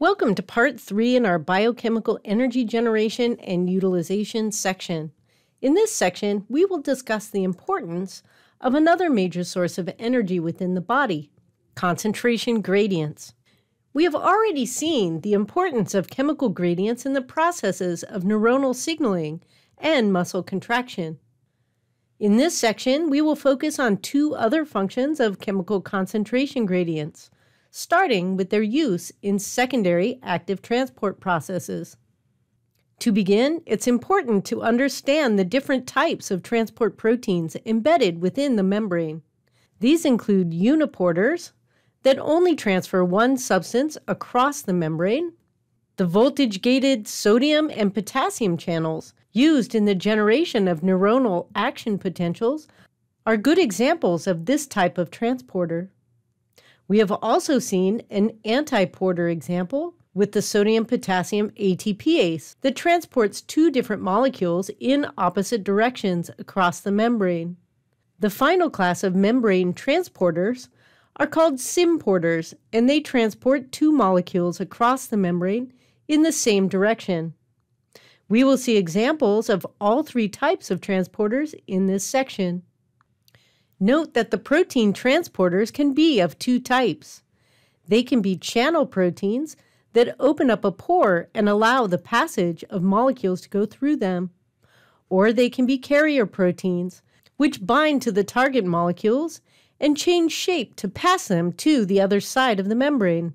Welcome to part three in our biochemical energy generation and utilization section. In this section, we will discuss the importance of another major source of energy within the body concentration gradients. We have already seen the importance of chemical gradients in the processes of neuronal signaling and muscle contraction. In this section, we will focus on two other functions of chemical concentration gradients starting with their use in secondary active transport processes. To begin, it's important to understand the different types of transport proteins embedded within the membrane. These include uniporters that only transfer one substance across the membrane, the voltage gated sodium and potassium channels used in the generation of neuronal action potentials are good examples of this type of transporter. We have also seen an antiporter example with the sodium potassium ATPase that transports two different molecules in opposite directions across the membrane. The final class of membrane transporters are called symporters, and they transport two molecules across the membrane in the same direction. We will see examples of all three types of transporters in this section. Note that the protein transporters can be of two types. They can be channel proteins that open up a pore and allow the passage of molecules to go through them, or they can be carrier proteins, which bind to the target molecules and change shape to pass them to the other side of the membrane.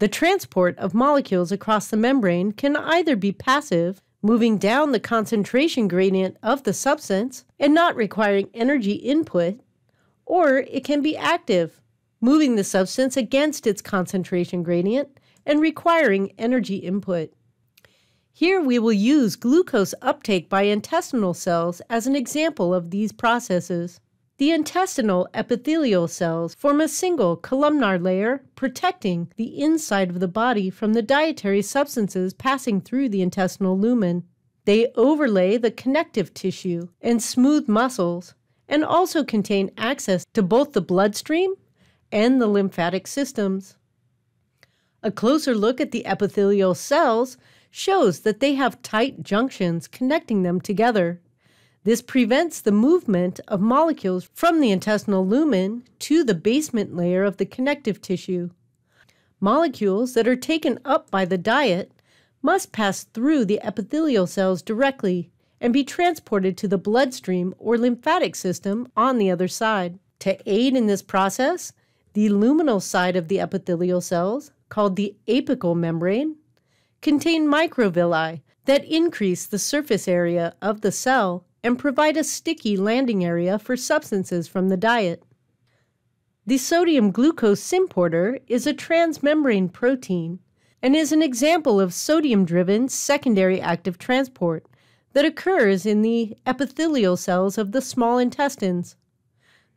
The transport of molecules across the membrane can either be passive moving down the concentration gradient of the substance and not requiring energy input, or it can be active, moving the substance against its concentration gradient and requiring energy input. Here we will use glucose uptake by intestinal cells as an example of these processes. The intestinal epithelial cells form a single columnar layer protecting the inside of the body from the dietary substances passing through the intestinal lumen. They overlay the connective tissue and smooth muscles and also contain access to both the bloodstream and the lymphatic systems. A closer look at the epithelial cells shows that they have tight junctions connecting them together. This prevents the movement of molecules from the intestinal lumen to the basement layer of the connective tissue. Molecules that are taken up by the diet must pass through the epithelial cells directly and be transported to the bloodstream or lymphatic system on the other side. To aid in this process, the luminal side of the epithelial cells, called the apical membrane, contain microvilli that increase the surface area of the cell and provide a sticky landing area for substances from the diet. The sodium glucose symporter is a transmembrane protein and is an example of sodium driven secondary active transport that occurs in the epithelial cells of the small intestines.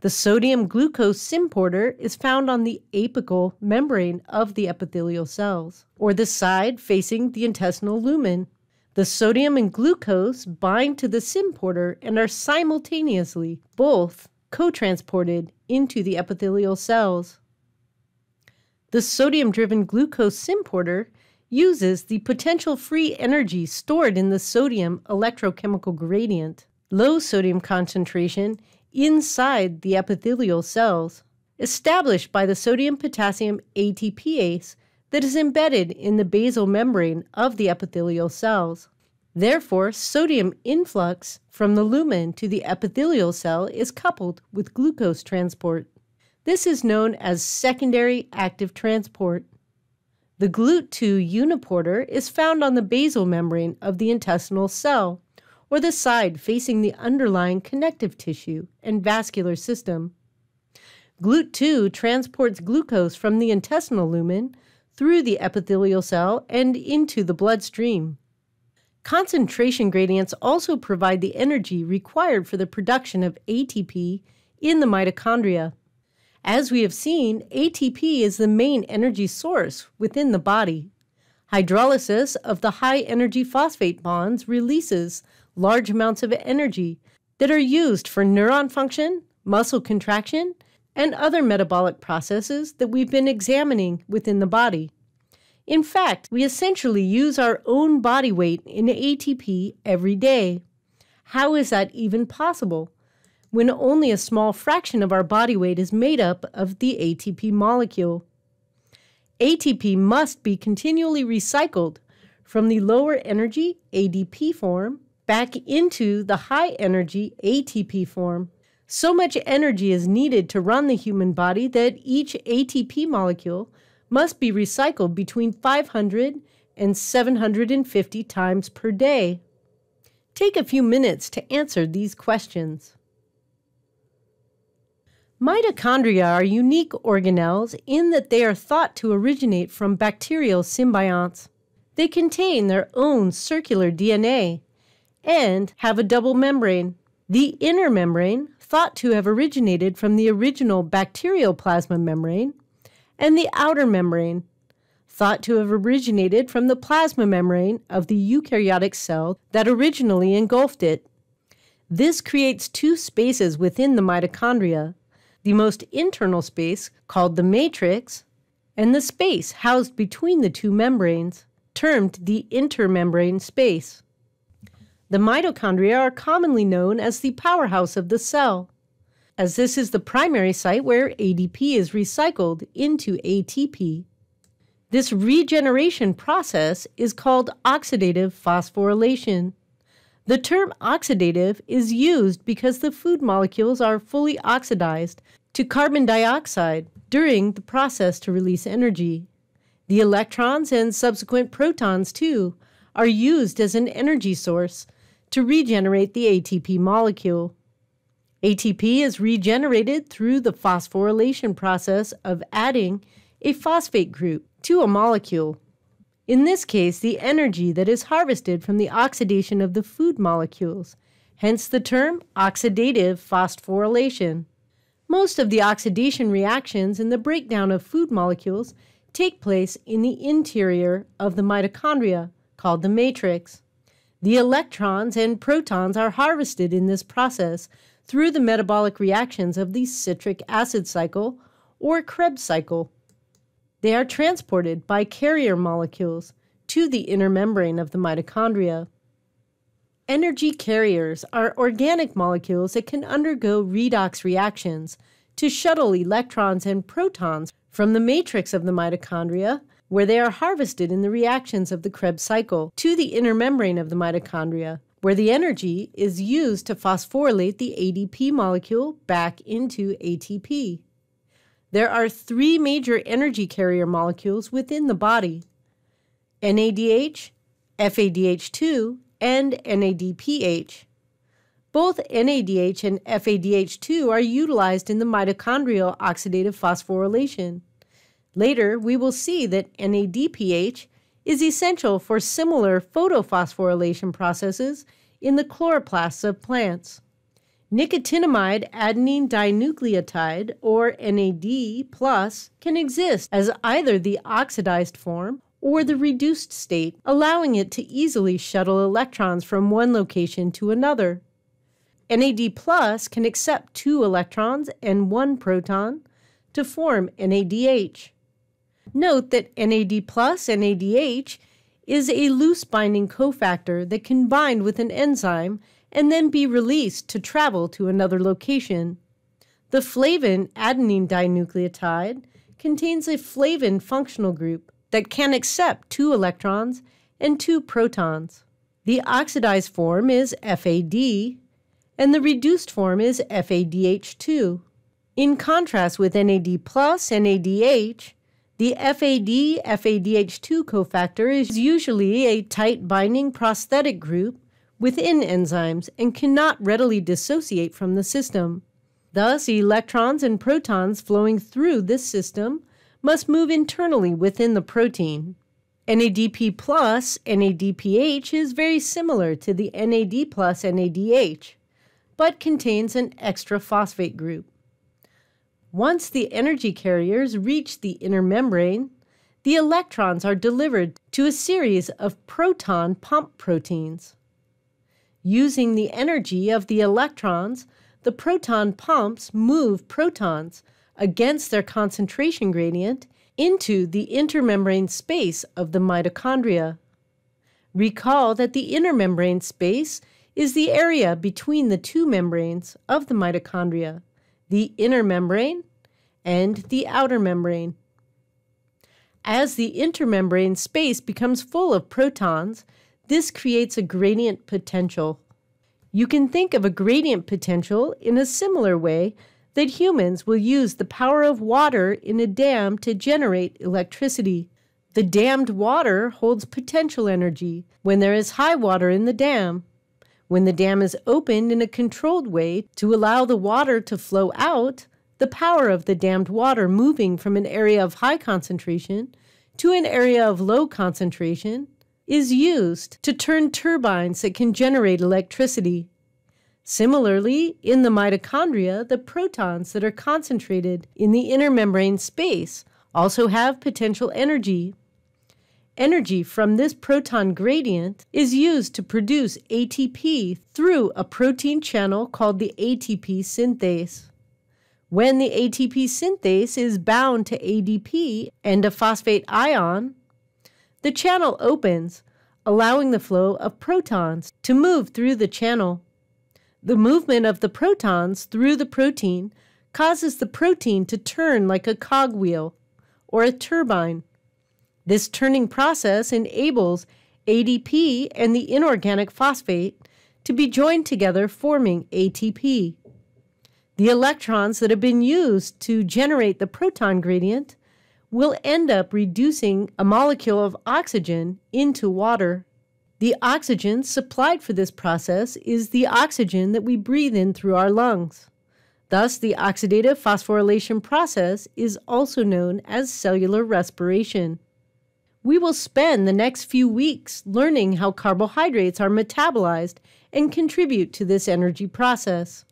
The sodium glucose symporter is found on the apical membrane of the epithelial cells, or the side facing the intestinal lumen. The sodium and glucose bind to the symporter and are simultaneously both co-transported into the epithelial cells. The sodium driven glucose symporter uses the potential free energy stored in the sodium electrochemical gradient, low sodium concentration inside the epithelial cells, established by the sodium potassium ATPase that is embedded in the basal membrane of the epithelial cells. Therefore, sodium influx from the lumen to the epithelial cell is coupled with glucose transport. This is known as secondary active transport. The GLUT2 uniporter is found on the basal membrane of the intestinal cell, or the side facing the underlying connective tissue and vascular system. GLUT2 transports glucose from the intestinal lumen through the epithelial cell and into the bloodstream. Concentration gradients also provide the energy required for the production of ATP in the mitochondria. As we have seen, ATP is the main energy source within the body. Hydrolysis of the high energy phosphate bonds releases large amounts of energy that are used for neuron function, muscle contraction, and other metabolic processes that we've been examining within the body. In fact, we essentially use our own body weight in ATP every day. How is that even possible? When only a small fraction of our body weight is made up of the ATP molecule. ATP must be continually recycled from the lower energy ADP form back into the high energy ATP form. So much energy is needed to run the human body that each ATP molecule must be recycled between 500 and 750 times per day. Take a few minutes to answer these questions. Mitochondria are unique organelles in that they are thought to originate from bacterial symbionts. They contain their own circular DNA and have a double membrane. The inner membrane, thought to have originated from the original bacterial plasma membrane, and the outer membrane, thought to have originated from the plasma membrane of the eukaryotic cell that originally engulfed it. This creates two spaces within the mitochondria the most internal space, called the matrix, and the space housed between the two membranes, termed the intermembrane space. The mitochondria are commonly known as the powerhouse of the cell, as this is the primary site where ADP is recycled into ATP. This regeneration process is called oxidative phosphorylation. The term oxidative is used because the food molecules are fully oxidized to carbon dioxide during the process to release energy. The electrons and subsequent protons, too, are used as an energy source to regenerate the ATP molecule. ATP is regenerated through the phosphorylation process of adding a phosphate group to a molecule. In this case, the energy that is harvested from the oxidation of the food molecules, hence the term oxidative phosphorylation. Most of the oxidation reactions in the breakdown of food molecules take place in the interior of the mitochondria, called the matrix. The electrons and protons are harvested in this process through the metabolic reactions of the citric acid cycle or Krebs cycle. They are transported by carrier molecules to the inner membrane of the mitochondria. Energy carriers are organic molecules that can undergo redox reactions to shuttle electrons and protons from the matrix of the mitochondria, where they are harvested in the reactions of the Krebs cycle, to the inner membrane of the mitochondria, where the energy is used to phosphorylate the ADP molecule back into ATP. There are three major energy carrier molecules within the body NADH, FADH2, and NADPH. Both NADH and FADH2 are utilized in the mitochondrial oxidative phosphorylation. Later, we will see that NADPH is essential for similar photophosphorylation processes in the chloroplasts of plants. Nicotinamide adenine dinucleotide, or NAD, plus, can exist as either the oxidized form or the reduced state, allowing it to easily shuttle electrons from one location to another. NAD plus can accept two electrons and one proton to form NADH. Note that NAD plus NADH is a loose binding cofactor that can bind with an enzyme and then be released to travel to another location. The flavin adenine dinucleotide contains a flavin functional group that can accept two electrons and two protons. The oxidized form is FAD, and the reduced form is FADH2. In contrast with NAD plus NADH, the FAD FADH2 cofactor is usually a tight binding prosthetic group within enzymes and cannot readily dissociate from the system. Thus, electrons and protons flowing through this system must move internally within the protein. NADP plus NADPH is very similar to the NAD plus NADH, but contains an extra phosphate group. Once the energy carriers reach the inner membrane, the electrons are delivered to a series of proton pump proteins. Using the energy of the electrons, the proton pumps move protons against their concentration gradient into the intermembrane space of the mitochondria. Recall that the intermembrane space is the area between the two membranes of the mitochondria, the inner membrane and the outer membrane. As the intermembrane space becomes full of protons, this creates a gradient potential. You can think of a gradient potential in a similar way that humans will use the power of water in a dam to generate electricity. The dammed water holds potential energy when there is high water in the dam. When the dam is opened in a controlled way to allow the water to flow out, the power of the dammed water moving from an area of high concentration to an area of low concentration is used to turn turbines that can generate electricity. Similarly, in the mitochondria, the protons that are concentrated in the inner membrane space also have potential energy. Energy from this proton gradient is used to produce ATP through a protein channel called the ATP synthase. When the ATP synthase is bound to ADP and a phosphate ion, the channel opens, allowing the flow of protons to move through the channel. The movement of the protons through the protein causes the protein to turn like a cogwheel or a turbine. This turning process enables ADP and the inorganic phosphate to be joined together, forming ATP. The electrons that have been used to generate the proton gradient will end up reducing a molecule of oxygen into water. The oxygen supplied for this process is the oxygen that we breathe in through our lungs. Thus, the oxidative phosphorylation process is also known as cellular respiration. We will spend the next few weeks learning how carbohydrates are metabolized and contribute to this energy process.